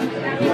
Yeah.